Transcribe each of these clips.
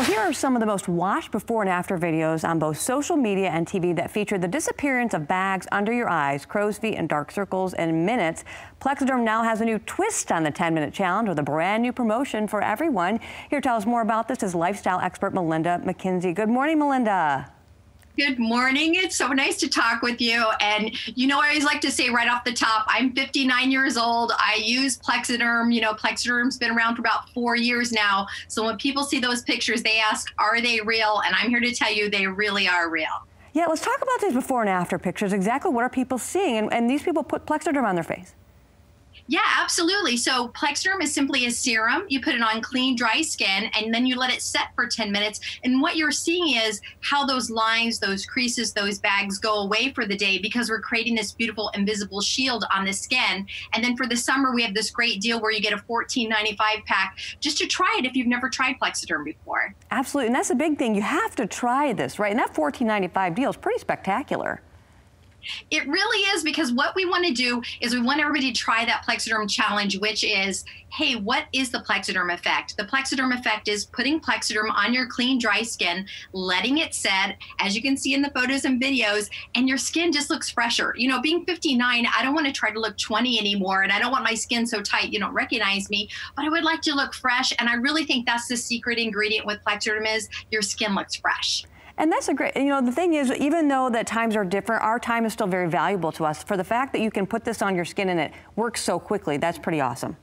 Well, here are some of the most watched before and after videos on both social media and TV that feature the disappearance of bags under your eyes, crow's feet, and dark circles in minutes. Plexaderm now has a new twist on the 10-minute challenge with a brand new promotion for everyone. Here to tell us more about this is lifestyle expert Melinda McKinsey. Good morning, Melinda. Good morning. It's so nice to talk with you. And you know, I always like to say right off the top, I'm 59 years old. I use Plexaderm. You know, Plexaderm's been around for about four years now. So when people see those pictures, they ask, are they real? And I'm here to tell you they really are real. Yeah, let's talk about these before and after pictures. Exactly what are people seeing? And, and these people put Plexaderm on their face. Yeah, absolutely. So Plexaderm is simply a serum. You put it on clean, dry skin, and then you let it set for 10 minutes. And what you're seeing is how those lines, those creases, those bags go away for the day because we're creating this beautiful invisible shield on the skin. And then for the summer, we have this great deal where you get a $14.95 pack just to try it if you've never tried Plexaderm before. Absolutely. And that's a big thing. You have to try this, right? And that $14.95 deal is pretty spectacular. It really is because what we want to do is we want everybody to try that Plexaderm challenge, which is, hey, what is the Plexaderm effect? The Plexaderm effect is putting Plexaderm on your clean, dry skin, letting it set, as you can see in the photos and videos, and your skin just looks fresher. You know, being 59, I don't want to try to look 20 anymore, and I don't want my skin so tight you don't recognize me, but I would like to look fresh, and I really think that's the secret ingredient with Plexaderm is your skin looks fresh. And that's a great, you know, the thing is, even though that times are different, our time is still very valuable to us. For the fact that you can put this on your skin and it works so quickly, that's pretty awesome.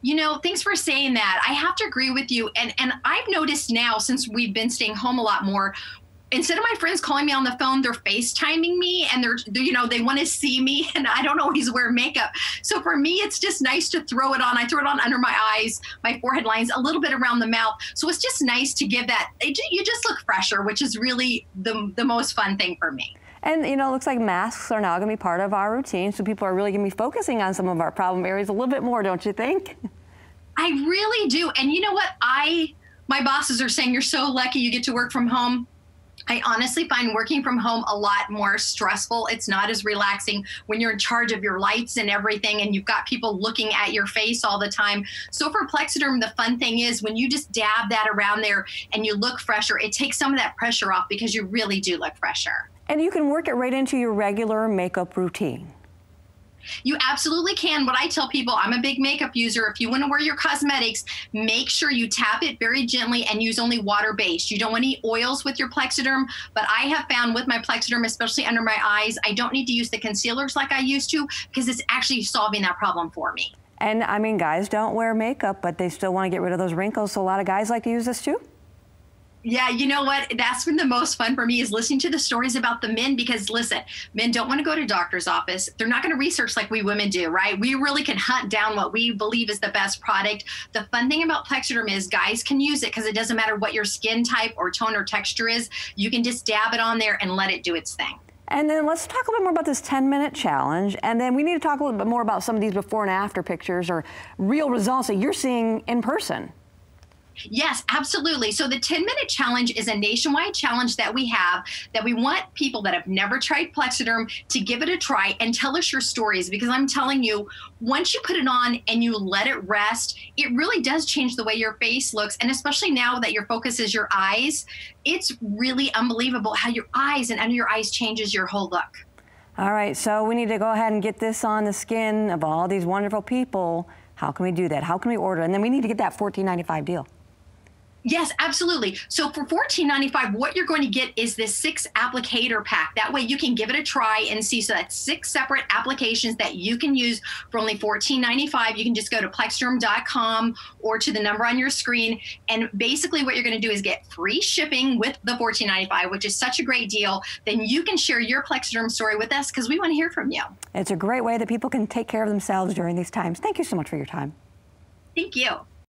You know, thanks for saying that. I have to agree with you. And and I've noticed now since we've been staying home a lot more, instead of my friends calling me on the phone, they're FaceTiming me and they're, you know, they want to see me and I don't always wear makeup. So for me, it's just nice to throw it on. I throw it on under my eyes, my forehead lines, a little bit around the mouth. So it's just nice to give that, you just look fresher, which is really the, the most fun thing for me. And you know, it looks like masks are now going to be part of our routine. So people are really going to be focusing on some of our problem areas a little bit more, don't you think? I really do. And you know what? I, my bosses are saying, you're so lucky you get to work from home. I honestly find working from home a lot more stressful. It's not as relaxing when you're in charge of your lights and everything and you've got people looking at your face all the time. So for Plexaderm, the fun thing is when you just dab that around there and you look fresher, it takes some of that pressure off because you really do look fresher. And you can work it right into your regular makeup routine. You absolutely can. What I tell people, I'm a big makeup user. If you want to wear your cosmetics, make sure you tap it very gently and use only water based. You don't want any oils with your Plexaderm, but I have found with my Plexaderm, especially under my eyes, I don't need to use the concealers like I used to because it's actually solving that problem for me. And I mean, guys don't wear makeup, but they still want to get rid of those wrinkles. So a lot of guys like to use this too. Yeah, you know what? That's been the most fun for me is listening to the stories about the men because listen, men don't want to go to doctor's office. They're not going to research like we women do, right? We really can hunt down what we believe is the best product. The fun thing about Plexaderm is guys can use it because it doesn't matter what your skin type or tone or texture is. You can just dab it on there and let it do its thing. And then let's talk a little bit more about this 10 minute challenge. And then we need to talk a little bit more about some of these before and after pictures or real results that you're seeing in person. Yes, absolutely. So the 10 minute challenge is a nationwide challenge that we have that we want people that have never tried Plexaderm to give it a try and tell us your stories because I'm telling you, once you put it on and you let it rest, it really does change the way your face looks. And especially now that your focus is your eyes, it's really unbelievable how your eyes and under your eyes changes your whole look. All right, so we need to go ahead and get this on the skin of all these wonderful people. How can we do that? How can we order? And then we need to get that $14.95 deal. Yes, absolutely. So for $14.95, what you're going to get is this six applicator pack. That way you can give it a try and see. So that's six separate applications that you can use for only $14.95. You can just go to plexaderm.com or to the number on your screen. And basically what you're going to do is get free shipping with the $14.95, which is such a great deal. Then you can share your Plexaderm story with us because we want to hear from you. It's a great way that people can take care of themselves during these times. Thank you so much for your time. Thank you.